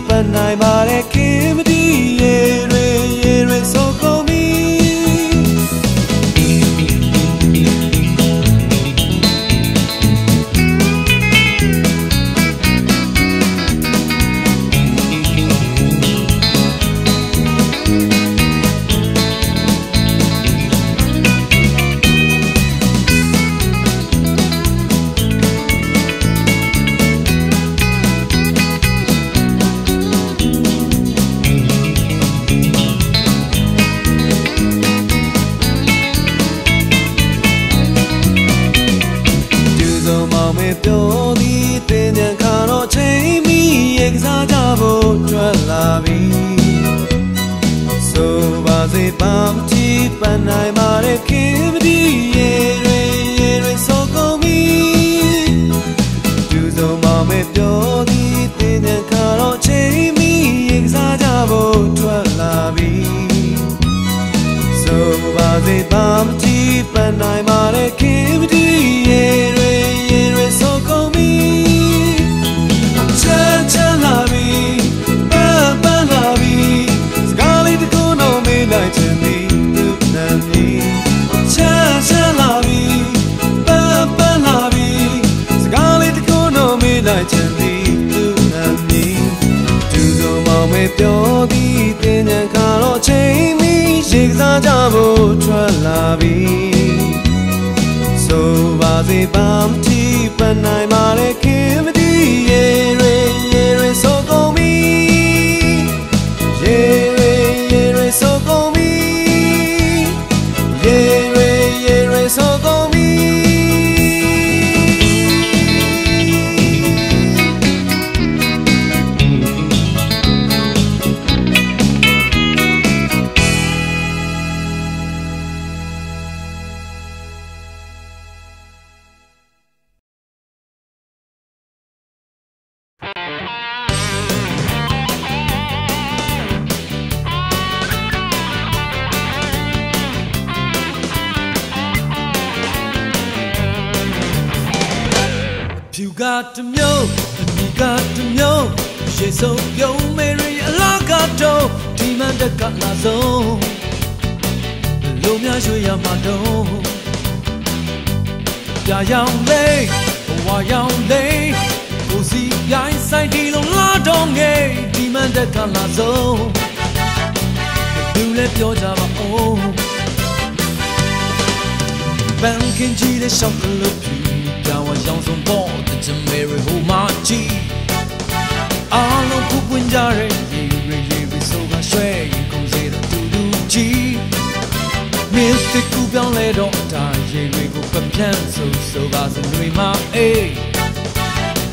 တီးပန်းနိုင်ပါ ပါစေပါမတီးပန်းနိုင်ပါလေခင် ကတမျိုးအနီကတမျိုးရေစုံပြုံးမေရီအလားကတော့ဒီမန်တကလာဆုံးလူများရွှေရမှာတော့ပြရောင်လေးဘဝရောင်လေးကိုစီရိုင်းဆိုင်ဒီလုံးလာတော့ငယ်ဒီမန်တကလာဆုံးလူလည်းပြောကြပါဦးဘန်ကင်ကြီးတဲ့ရှောက်ကလို့ ဖြူကြောင်ဝရောင်စုံပေါ်တဲ့ချမေရီဟိုမာချီအားလုံးခုပွင့်ကြတဲ့ရေရေရေရေဆိုကရွှဲရင်ကုန်စေတဲ့တူတူကြီးမြစ်စစ်ကူပြောင်းလဲတော့ဒါရေတွေကိုပပြန့်ဆိုဆိုပါစတွေမှာအေး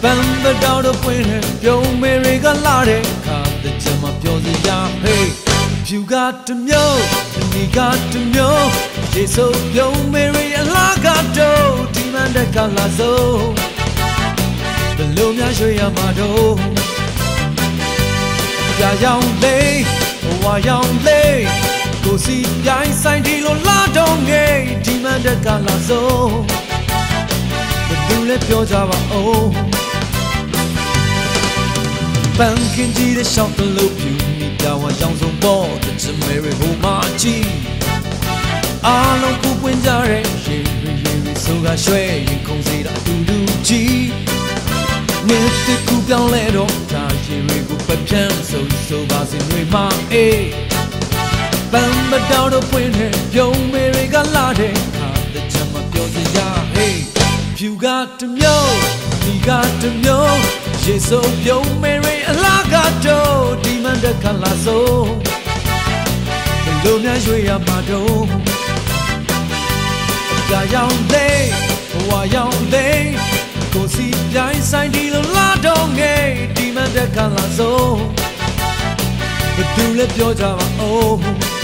ပန်းပတော်တော့ပွင့်တဲ့ပြုံးမေတွေကလာတဲ့ခါတဲ့ချမပြောစရာဟေးဖြူကတမျိုးအနီကတမျိုးရေဆိုးပြုံးမေရီအလားကတော့ဒီ မန်တဲ့ကလာစိုးဘယ်လိုများရွှေရမှာတော့ပြရောင်လေးဘဝရောင်လေးကိုစီပြိုင်ဆိုင်ဒီလိုလာတော့ငယ်ဒီမန်တဲ့ကလာစိုးဘယ်သူလဲပြောကြပါဦးပန်းကင်ကြီးတဲ့ရှောင်းတလို့ပြူမိပြဝါကြောင်စုံပေါ်တဲ့ချမေရီဟိုမာချီ အားလုံးပူပွင့်ကြတဲ့ရေရေရေရေဆိုကရွှဲရင်ခုံစီတာအတူတူကြီးမြစ်တစ်ခုပြောင်းလဲတော့ဒါရေတွေကိုပပြမ်းဆိုဆိုပါစင်တွေမှာအေးပန်းမတော်တော့ပွင့်တဲ့ပြုံးမေတွေကလာတဲ့ခါတချမ်းမပြောစရာဟေးဖြူကတမျိုးဒီကတမျိုးရေစိုးပြုံးမေတွေအလားကတော့ဒီမန်တခလာဆိုဘလို့များရွေရမှာတော့ ကြာရောက်သေးဘဝရောက်သေးကိုစီပြိုင်ဆိုင်ဒီလိုလာတော့ငယ်ဒီမန်တခလာဆိုဘသူလဲပြောကြပါဦး Yeah!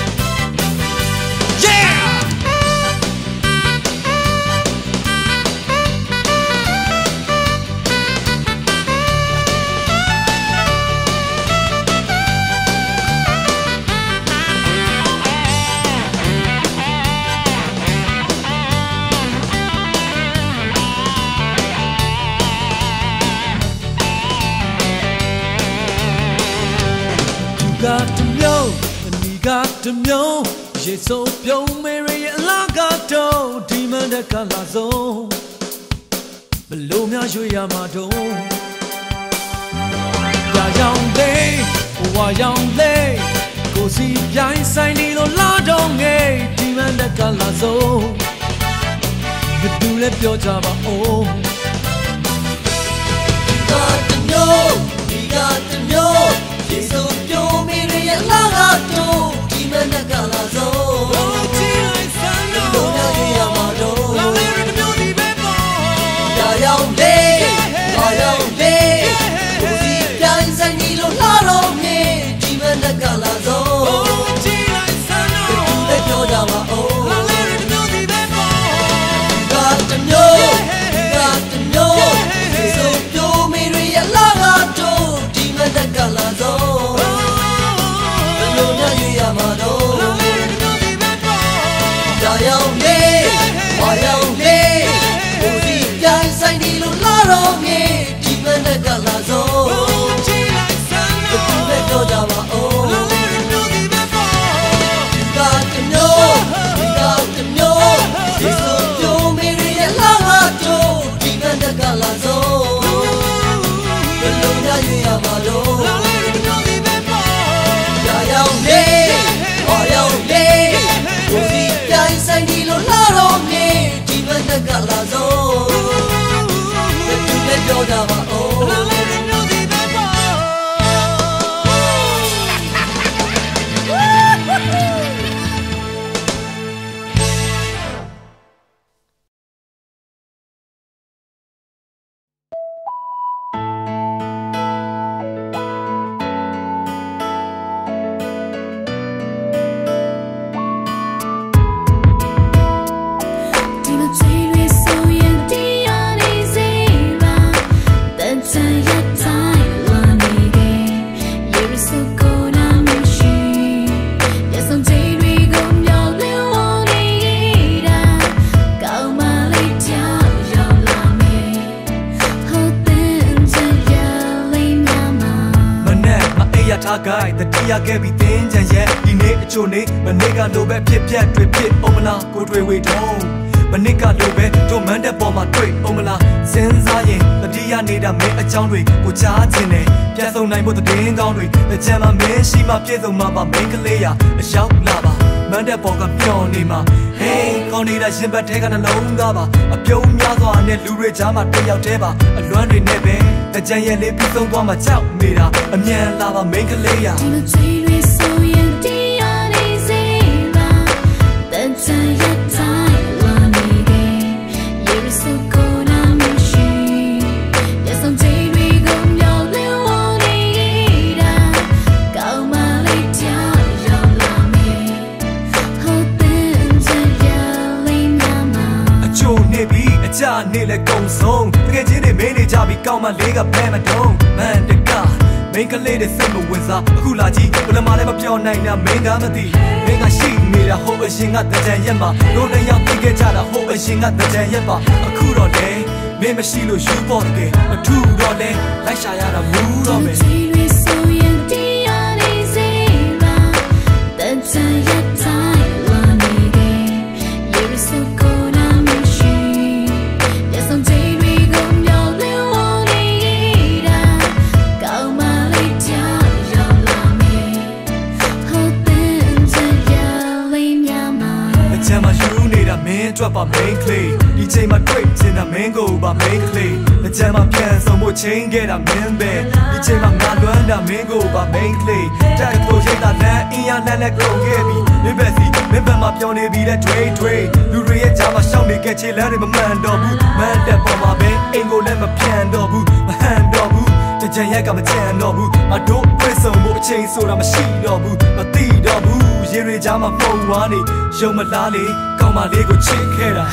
တမျိုးရေစိုးပြုံးမေရရဲ့အလားကတော့ဒီမန်တဲ့ကလာဆုံးဘလို့များရွှေရမှာတော့ရာရောင်လေးဘဝရောင်လေးကိုစီပြိုင်ဆိုင်ဒီလိုလာတော့ငယ်ဒီမန်တဲ့ကလာဆုံးဘယ်သူလဲပြောကြပါဦးကတမျိုးဒီကတမျိုးရေစုံပြုံးမိရရဲ့လာကတော့ ဒီမနက်ကလာဆုံးဘယ် အေးရထားကြိုက်တတိယခဲ့ပြီးတင်းကြံရဲ့ဒီနေ့အချို့နေ့မနေ့ကလိုပဲဖြစ်ပြက်တွေဖြစ်အောင်မလားကိုတွေဝေထုံး မနေ့ကလိုပဲတို့မန်းတဲ့ပေါ်မှာတွေ့အောင်မလားစဉ်းစားရင်တတိယနေတာမင်းအကြောင်းတွေကိုကြားခြင်းနဲ့ပြန်ဆုံနိုင်ဖို့တည်င်းကောင်းတွေအကြံမှာမင်းရှိမှပြည့်စုံမှာပါမင်းကလေးရအရောက်လာပါမန်းတဲ့ပေါ်ကမျောနေမှာဟေးကောင်းနေတာရင်ဘတ်ထဲကနှလုံးသားပါအပြုံးများစွာနဲ့လူတွေကြားမှာတစ်ယောက်တည်းပါအလွမ်းတွေနဲ့ပဲအကြံရဲ့လေးပြီးဆုံးသွားမှကြောက်နေတာအမြန်လာပါမင်းကလေးရ နေလဲကုံဆုံးတကယ်ချင်းတွေမင်းနေကြပြီးကောင်းမလေးကဖဲမတုံးမန်တကမင်းကလေးတွေစိတ်မဝင်စားအခုလာကြည့်ဘယ်မှာလဲမပြောနိုင်တာမင်းကမသိမင်းကရှိနေတာဟိုအရှင်ကတကြံရက်မှာတို့လည်းရောက်သိခဲ့ကြတာဟိုအရှင်ကတကြံရက်ပါအခုတော့လေမင်းမရှိလို့ယူပေါ်တယ်အထူးတော့လေလိုက်ရှာရတာမူတော့မယ် ထွက်ပါ main clay ဒီချိန်မှာတွေ့ချင်တာမင်းကိုပါ main clay အကြမ်းမှာပြန်ဆောင်ဖို့ချိန်ခဲ့တာမင်းပဲဒီချိန်မှာငါလွမ်းတာမင်းကိုပါ main clay တိုက်ဖို့ရိတ်တာလမ်းအင်းရလမ်းနဲ့ကုန်ခဲ့ပြီမင်းပဲစီမင်းဘက်မှာပြောနေပြီတဲ့ trade trade လူတွေရဲ့ကြားမှာရှောက်နေခဲ့ချေလမ်းတွေမမှန်တော့ဘူးမန်တက်ပေါ်မှာပဲအင်ကိုလည်းမပြန်တော့ဘူးမဟန်တော့ဘူး တကြံရက်ကမကြံတော့ဘူးအတို့ပြေဆုံးဖို့အချိန်ဆိုတာမရှိတော့ဘူးမသိတော့ဘူးရေတွေကြားမှာပုံဝါနေရုံမလားလေကောင်းမလေးကိုချစ်ခဲ့တာ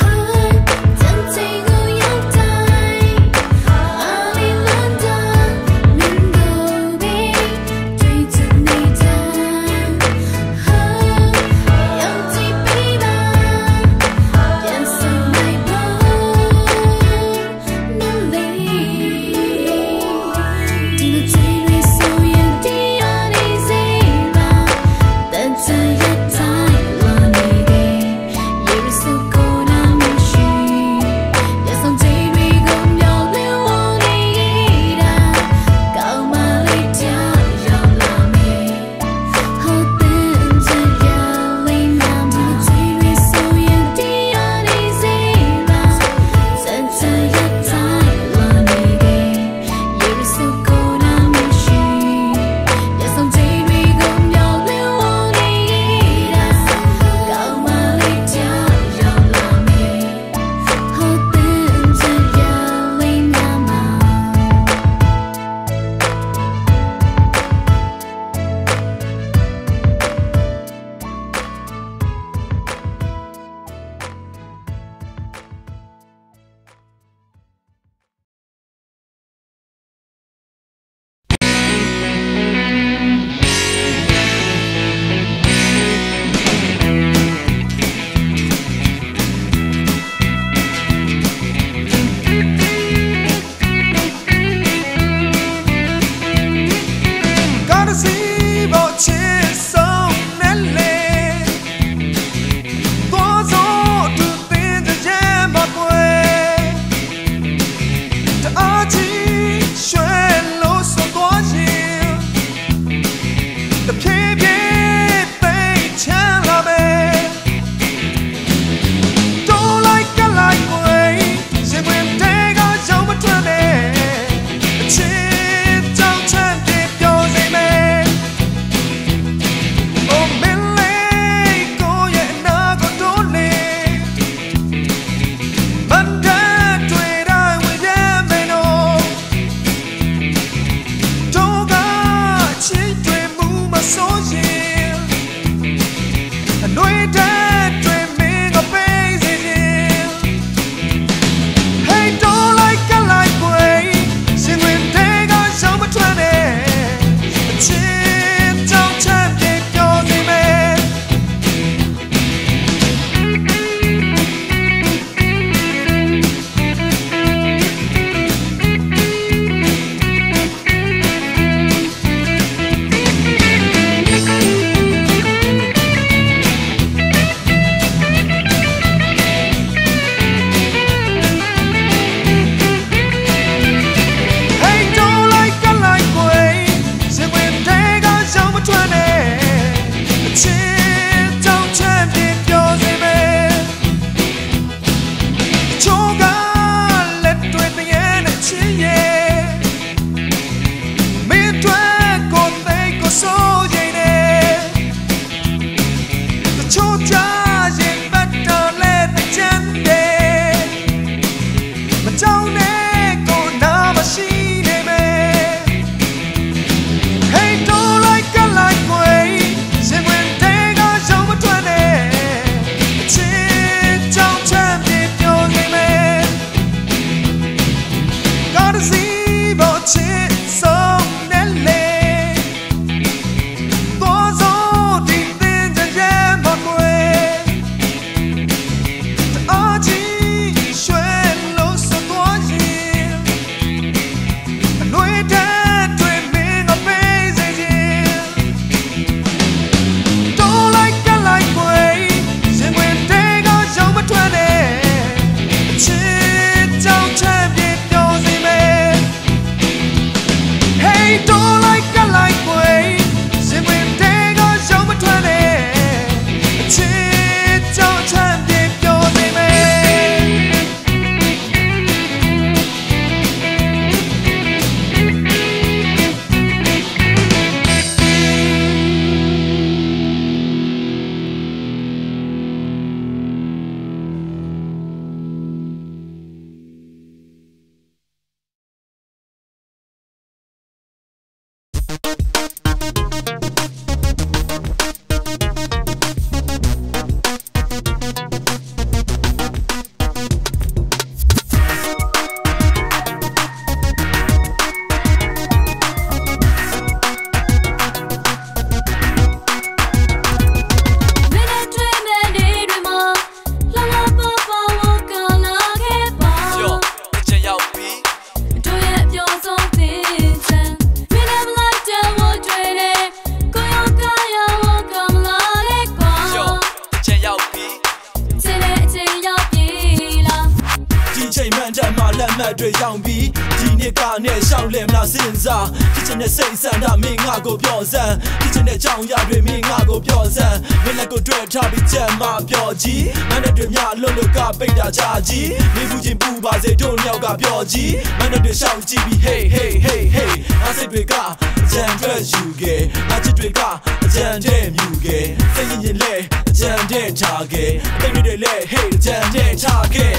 ကြီးမနဲ့တွေမြအလွတ်လွတ်ကပိတ်တာကြာကြီးနေဘူးချင်းပူပါစေတို့မြောက်ကပျော်ကြီးမနဲ့တွေရှောင်ကြည့်ပြီး hey hey hey hey အစိတ်တွေကအကြံထွက်ယူခဲ့အချစ်တွေကအကြံတဲ့မြူခဲ့စိတ်ရင်ရင်လဲအကြံတဲ့ချာခဲ့အသိတွေလဲ hey အကြံတဲ့ချာခဲ့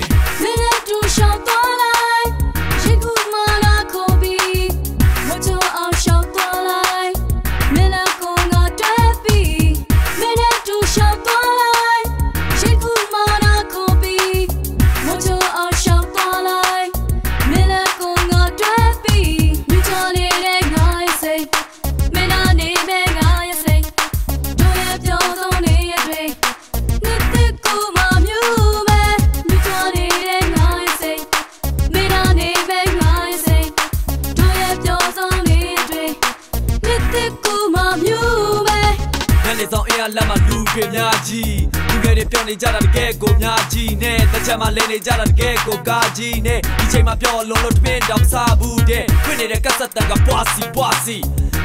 ချက်မှလဲနေကြတာတကယ်ကိုကာကြီးနဲ့ဒီချိန်မှာပြောလုံးလို့တပင်းတောင်စားဘူးတဲ့တွေ့နေတဲ့ကက်ဆက်တန်ကပွားစီပွားစီ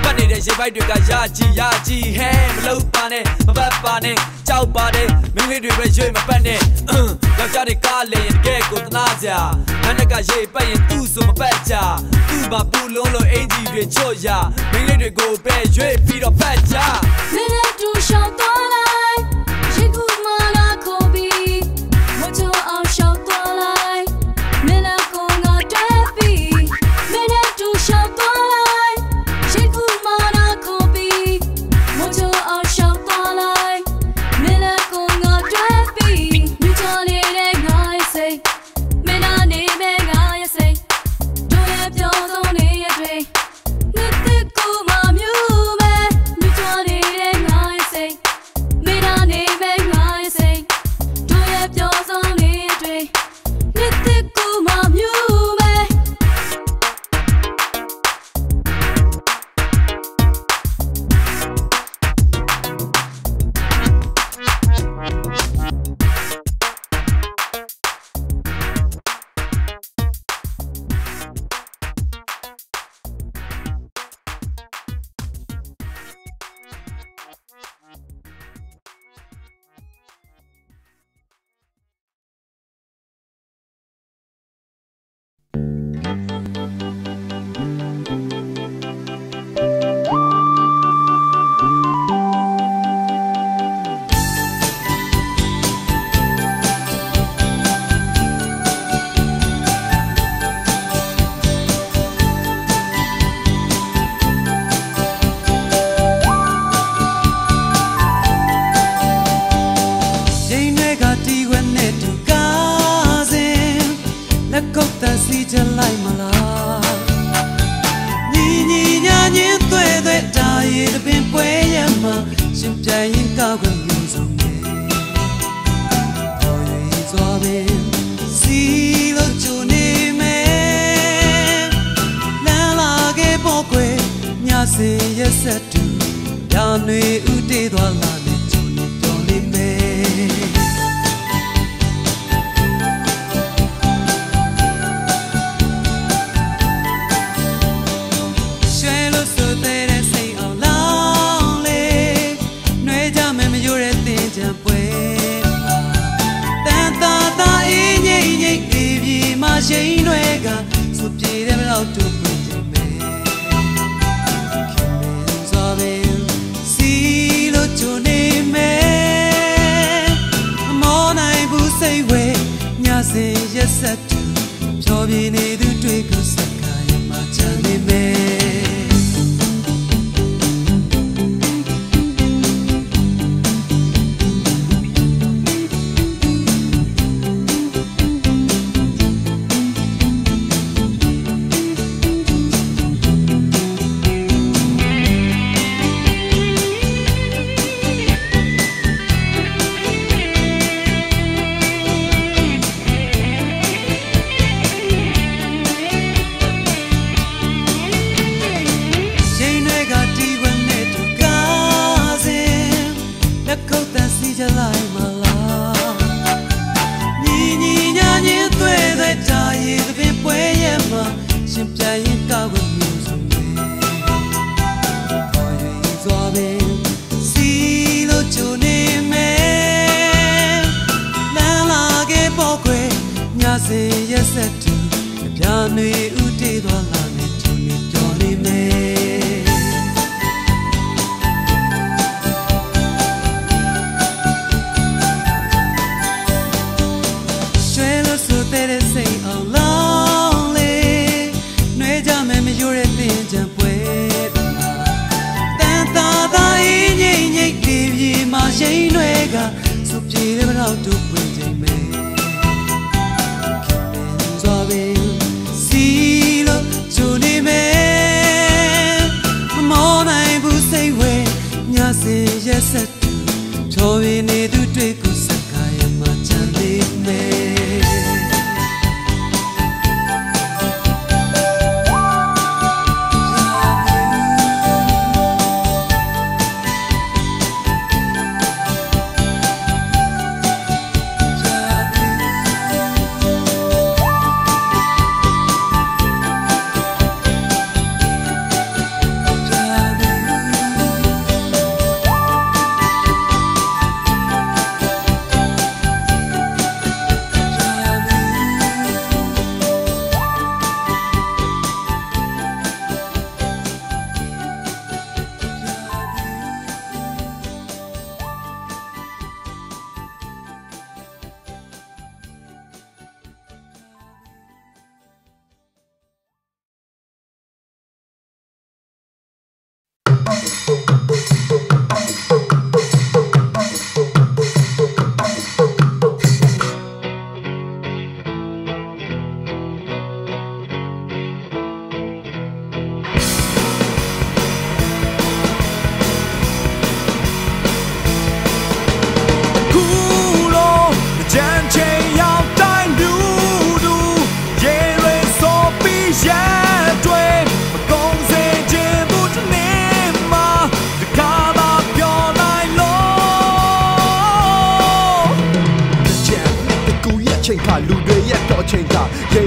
ပတ်နေတဲ့ရေပိုက်တွေကရာကြီးရာကြီးဟဲမလုံးပါနဲ့မပတ်ပါနဲ့ကြောက်ပါတယ်မိန်းကလေးတွေပဲရွေးမပတ်နဲ့ယောက်ျားတွေကလည်းတကယ်ကိုတနာစရာအနက်ကရေပတ်ရင်သူ့ဆိုမပတ်ကြသူ့မှာပူလုံးလို့အင်ဂျီတွေချော့ရမိန်းကလေးတွေကိုပဲရွေးပြီးတော့ပတ်ကြမင်းတို့ရှောက်တော့ nu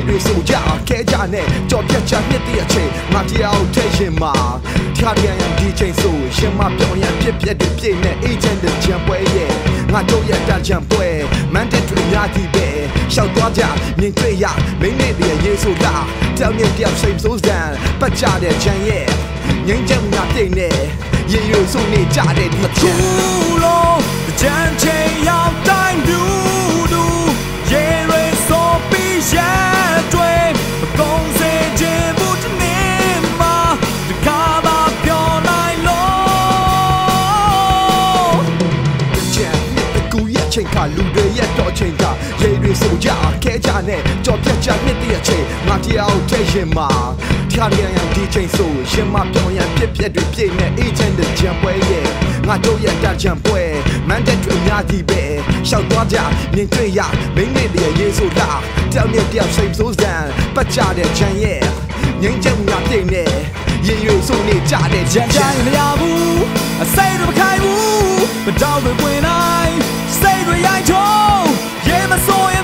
တွေဆိုကြခဲကြနဲ့ကြော်ပြတ်ချနှစ်တည်းအချိန်ငါတရားကိုထဲရှင်မှာထားပြန်ရန်ဒီချိန်ဆိုရှင်မပြောင်းရန်ပြက်ပြက်တွေပြည့်နဲ့ agent တဲ့ချန်ပွဲရဲ့ငါတို့ရဲ့တန်ချန်ပွဲမန်တက်တွေများကြီးပဲရှောက်သွားကြမြင်တွေ့ရမိနေတည်းရေဆိုတာတောင်းမြတယောက်စိတ်ဆိုးစံပတ်ကြတဲ့ချန်ရဲ့ငိမ့်ချက်ငါတိတ်နဲ့ရေရိုဆိုနေကြတဲ့ဒီချခုန်လုံးကြမ်းချင်ရောက်တိုင်းလူ ချိန်ခါလူတွေရဲ့တော့ချိန်ခါရေတွေဆိုကြခဲကြနဲ့ကြော်ပြတ်ချနှစ်တည်းအချိန်ငါတရားကိုထဲရှင်မှာထားပြန်ရန်ဒီချိန်ဆိုရှင်မပြောင်းရန်ပြက်ပြက်တွေပြည့်နဲ့ agent တဲ့ချန်ပွဲရဲ့ငါတို့ရဲ့တန်ချန်ပွဲမန်တက်တွေအများကြီးပဲရှောက်သွားကြမြင်တွေ့ရမိနေတည်းရေဆိုတာတောင်းမြတယောက်စိတ်ဆိုးစံပတ်ကြတဲ့ချန်ရဲ့ငိမ့်ချက်ငါတိတ်နဲ့ရေရွဆိုနေကြတဲ့ချကြန်မ်းကြမ်းမရဘူးအစိတ်တွေမခိုင်ဘူးမတောင်းတွေပွင့်နိုင်စိ တ်တွေရိုက်ချုံရေမစိုးရ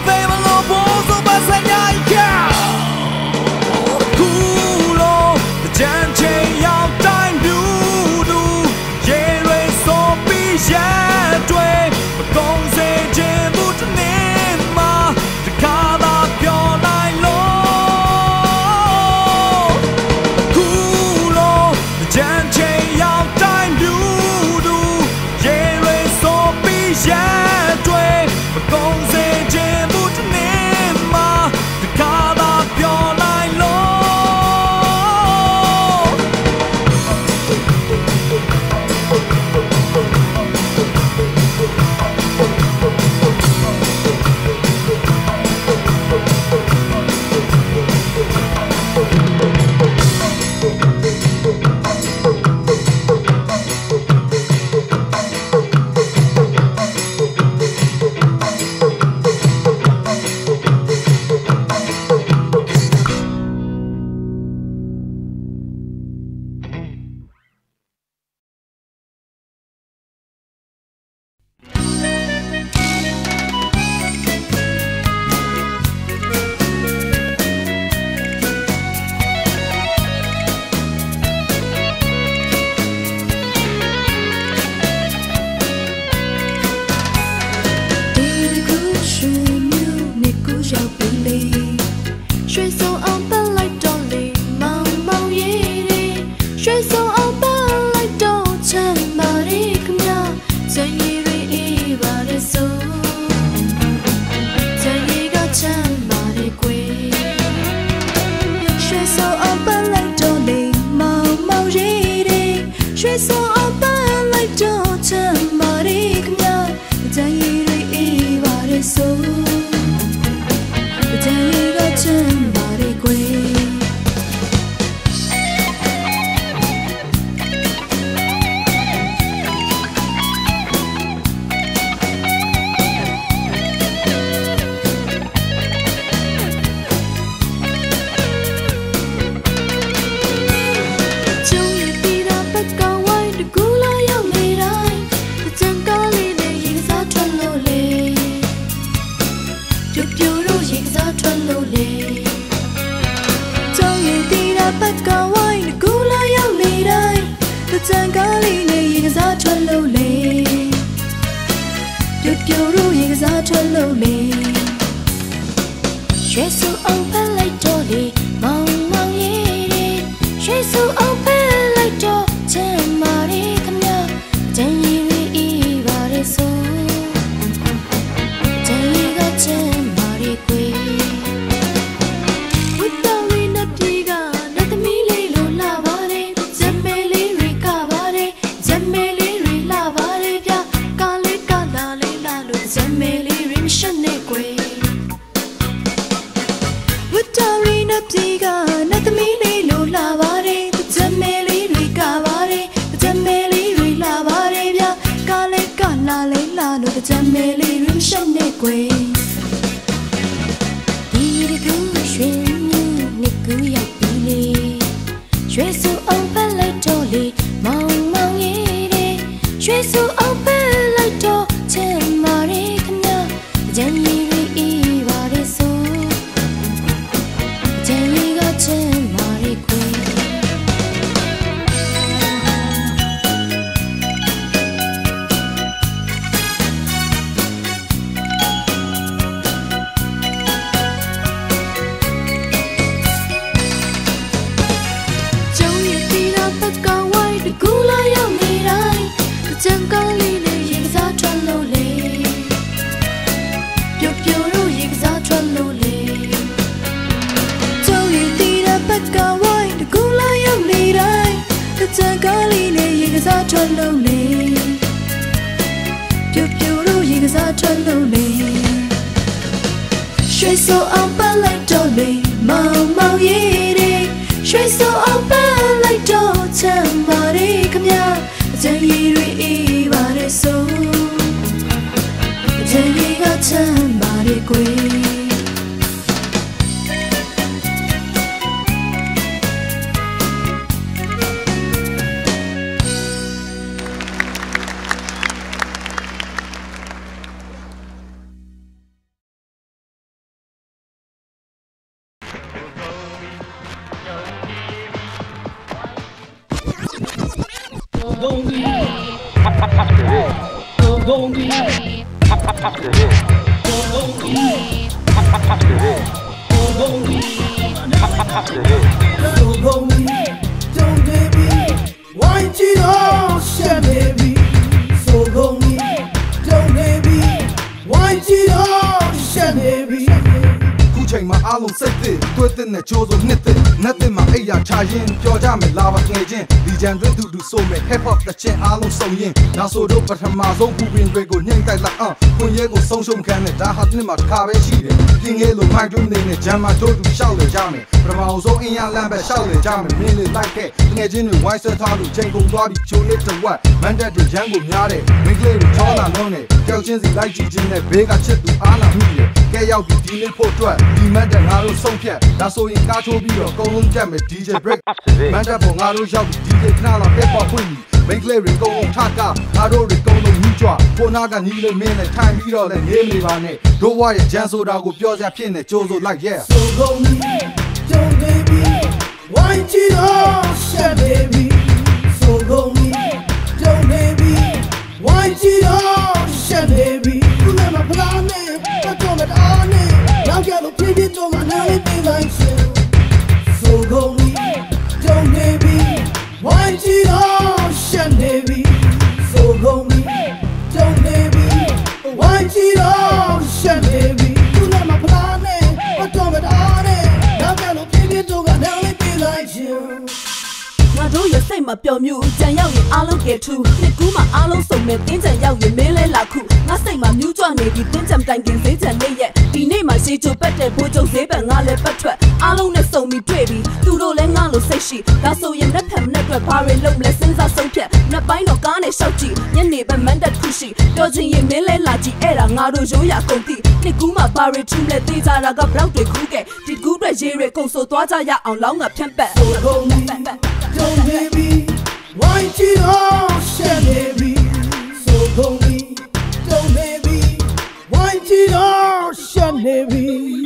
ရွှေစောအောင်ပန်းလိုက်တော့ချမ်းပါရီခမအကျဉ်း ချင်းအားလုံးစုံရင်နောက်ဆိုတော့ပထမဆုံးပူပင်တွေကိုညှိမ့်တိုက်လိုက်အောင်ခွန်ရဲကိုဆုံးရှုံးခံတဲ့ဒါဟာတစ်မှာတစ်ခါပဲရှိတယ်ပြင်းငယ်လိုမိုက်တွင်းနေနဲ့ဂျမ်မာတို့တူရှောက်လေကြမယ်ပထမဆုံးအင်ရလမ်းပဲရှောက်လေကြမယ်မင်းလေးလိုက်ခဲ့ငယ်ချင်းတွေဝိုင်းဆက်ထားလို့ချိန်ကုန်သွားပြီးချိုးလေးတစ်ဝက်မန်တက်တွေရန်ကိုများတယ်မင်းကလေးတွေချောလာလုံးနဲ့ကြောက်ချင်းစီလိုက်ကြည့်ချင်းနဲ့ဘေးကချစ်သူအားလာမှုတယ်ကဲရောက်ပြီးဒီနေ့ဖို့အတွက်ဒီမတ်တက်ငါတို့ဆုံးဖြတ်ဒါဆိုရင်ကားထိုးပြီးတော့အကုန်လုံးကြက်မယ် DJ break မန်တက်ပေါ်ငါတို့ရောက်ပြီး DJ ခဏလောက်ပြတ်ပေါ်ဖွင့်ပြီး မိတ်ကလေးတွေကုန်အောင်ထကငါတို့တွေကုန်လုံးကြီးကြွကိုနာကညီလေးမင်းနဲ့ထိုင်ပြီးတော့လည်းနေမနေပါနဲ့တို့ဝရဲ့ဂျန်ဆိုတာကိုပြောစရာဖြစ်နေကြိုးစိုးလိုက် yeah So go me, don't baby. Why cheat on shit baby? So go me, don't baby. Why cheat on shit baby? You never plan it, but don't let on it. Now get a pretty to my nelly be like you. So go me, don't baby. Why cheat on shit baby so hold me don't baby why cheat on shut baby you know my plan but don't but on it now can you give it to god now let me like you ငါတို့ရစိတ်မပျော်မြူကြံရောက်ရင်အားလုံးကဲထူနှစ်ကူးမှာအားလုံးစုံမဲ့တင်းကြံရောက်ရင်မင်းလဲလာခုငါစိတ်မှာမြူးကြွနေပြီးတင်းကြံတိုင်ခင်ဈေးကြံလေးရဲ့ နေ့မှာရှေးချိုပတ်တဲ့ဘိုးချုပ်ဈေးပန်ငါလည်းပတ်ထွက်အားလုံးနဲ့စုံပြီးတွေ့ပြီးသူတို့လည်းငါလိုစိတ်ရှိဒါဆိုရင်လက်ခံနဲ့အတွက်ဘာတွေလုပ်မလဲစဉ်းစားဆုံးဖြတ်နှစ်ပိုင်းတော့ကားနဲ့ရှောက်ကြည့်ညနေပဲမန်တက်ခုရှိပြောချင်းရင်မင်းလဲလာကြည့်အဲ့ဒါငါတို့ရိုးရာကုန်တိနှစ်ကူးမှာဘာတွေထူးလဲသိကြတာကဘလောက်တွေခူးကဲဒီကူးတွေရေးတွေကုန်ဆိုသွားကြရအောင်လောင်းကဖြန့်ပတ် Yo baby, why you all share baby? So don't me, don't me. mighty ocean heavy.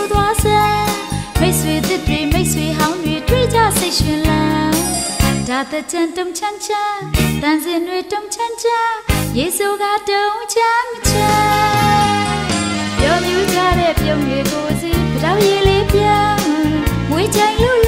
တချန်တုံချန်ချာတန်စင်တွေတုံချန်ချာယေစုကတုံချန်ချာပြောမြူကြတဲ့ပြုံးတွေကိုစီကြောင်ရည်လေးပြောင်းမွေးချိန်လူ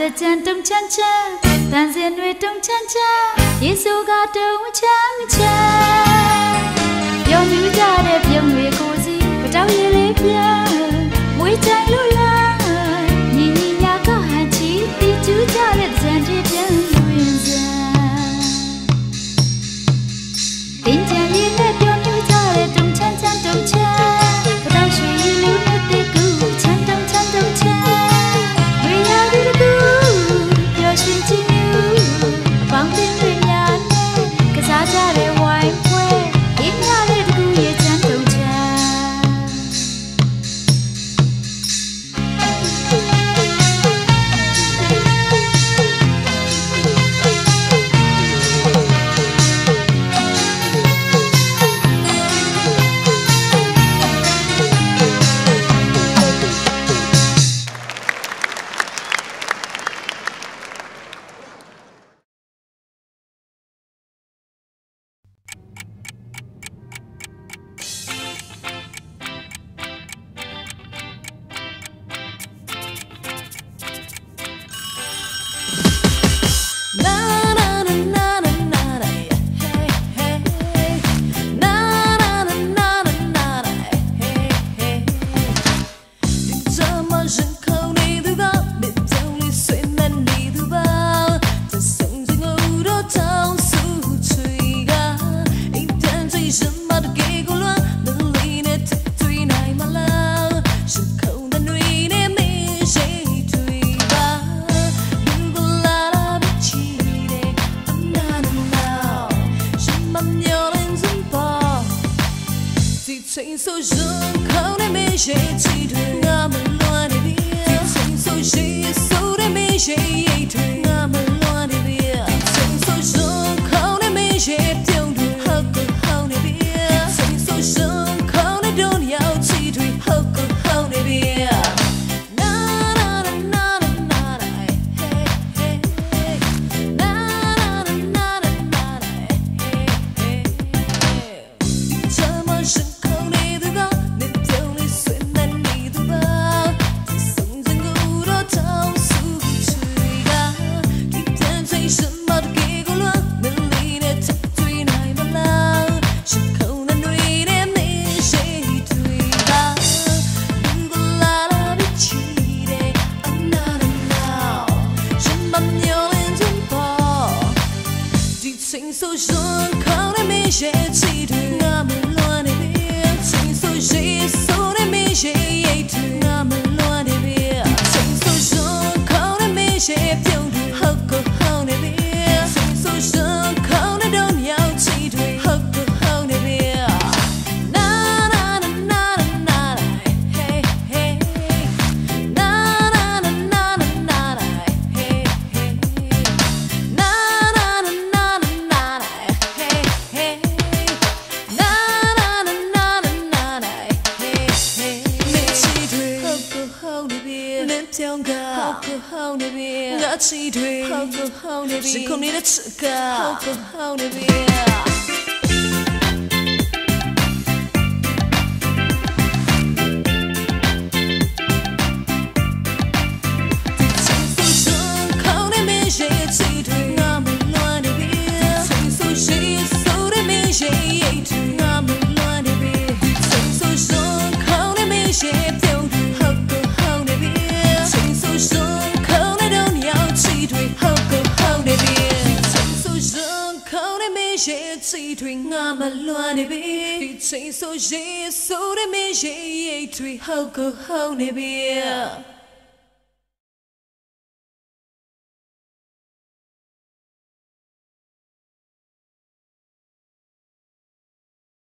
တဲ့ချန်တုံချန်ချန်တန်စင်တွေတုံချန်ချန်ယေရှုကတုံချန်ချန် 情愫胸口的美血，气吞我们乱的变，情愫血，手的美血，一吞我们。it's a girl. ချိန်ဆိုရေဆိုရမေရေရိတ်တွေဟောက်ကိုဟောက်နေပြီ